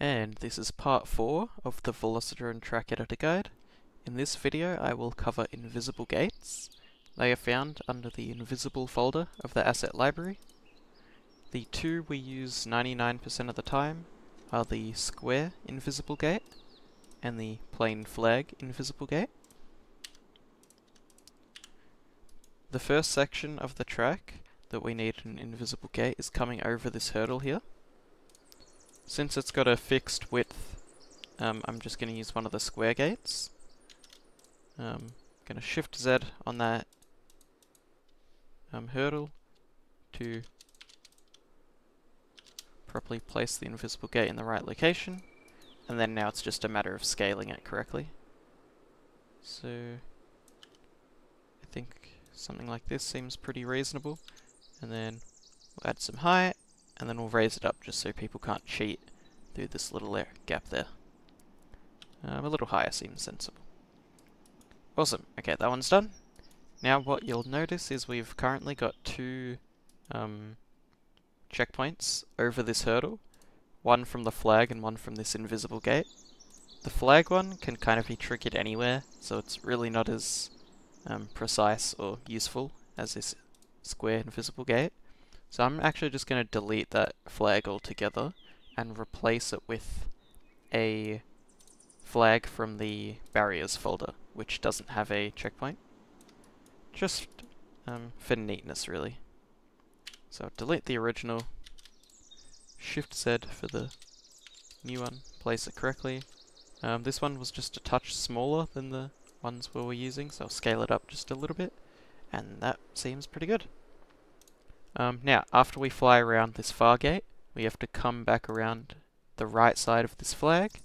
And this is part 4 of the Velocidrone Track Editor Guide. In this video I will cover invisible gates. They are found under the invisible folder of the asset library. The two we use 99% of the time are the square invisible gate and the plain flag invisible gate. The first section of the track that we need an invisible gate is coming over this hurdle here. Since it's got a fixed width, um, I'm just going to use one of the square gates. Um, going to shift Z on that um, hurdle to properly place the invisible gate in the right location. And then now it's just a matter of scaling it correctly. So, I think something like this seems pretty reasonable. And then we'll add some height, and then we'll raise it up just so people can't cheat through this little gap there. Um, a little higher seems sensible. Awesome, okay that one's done. Now what you'll notice is we've currently got two um, checkpoints over this hurdle, one from the flag and one from this invisible gate. The flag one can kind of be triggered anywhere, so it's really not as um, precise or useful as this square invisible gate. So I'm actually just going to delete that flag altogether and replace it with a flag from the barriers folder, which doesn't have a checkpoint. Just um, for neatness, really. So delete the original, Shift Z for the new one, place it correctly. Um, this one was just a touch smaller than the ones we were using, so I'll scale it up just a little bit, and that seems pretty good. Um, now, after we fly around this far gate, we have to come back around the right side of this flag.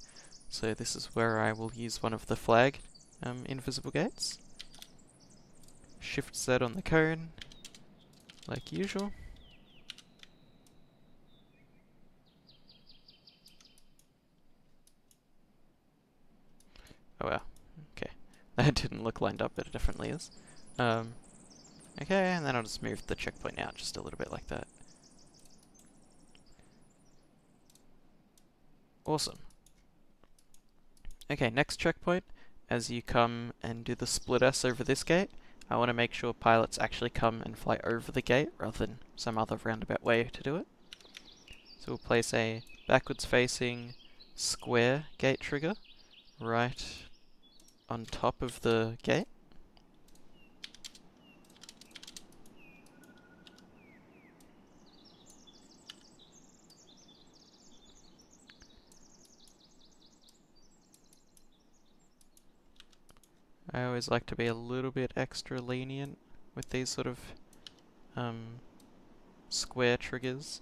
So this is where I will use one of the flag um, invisible gates. Shift Z on the cone, like usual. Oh well, okay. That didn't look lined up, but it definitely is. Um, Okay, and then I'll just move the checkpoint out just a little bit like that. Awesome. Okay, next checkpoint, as you come and do the split S over this gate, I want to make sure pilots actually come and fly over the gate rather than some other roundabout way to do it. So we'll place a backwards facing square gate trigger right on top of the gate. I always like to be a little bit extra lenient with these sort of um, square triggers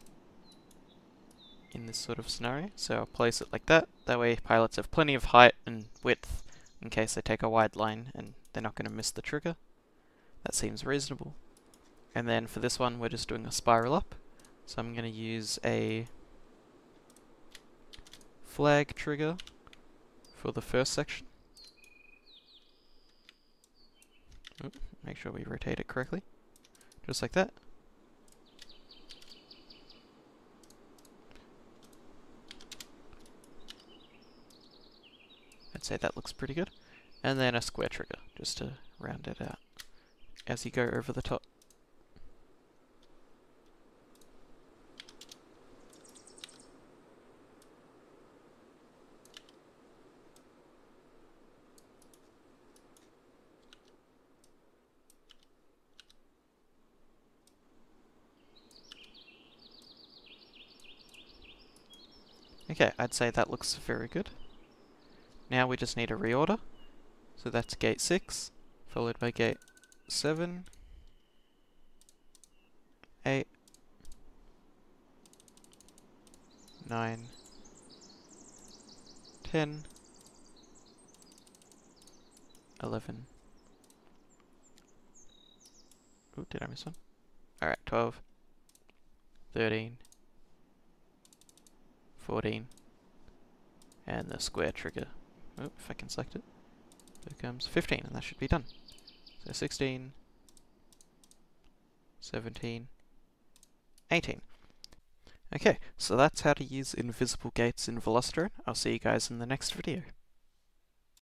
in this sort of scenario. So I'll place it like that. That way pilots have plenty of height and width in case they take a wide line and they're not going to miss the trigger. That seems reasonable. And then for this one we're just doing a spiral up. So I'm going to use a flag trigger for the first section. Make sure we rotate it correctly. Just like that. I'd say that looks pretty good. And then a square trigger, just to round it out as you go over the top. Okay, I'd say that looks very good. Now we just need a reorder. So that's gate 6, followed by gate 7, 8, 9, 10, 11. Ooh, did I miss one? Alright, 12, 13, 14, and the square trigger. Oh, if I can select it, becomes 15, and that should be done. So 16, 17, 18. Okay, so that's how to use invisible gates in Velocidrone. I'll see you guys in the next video.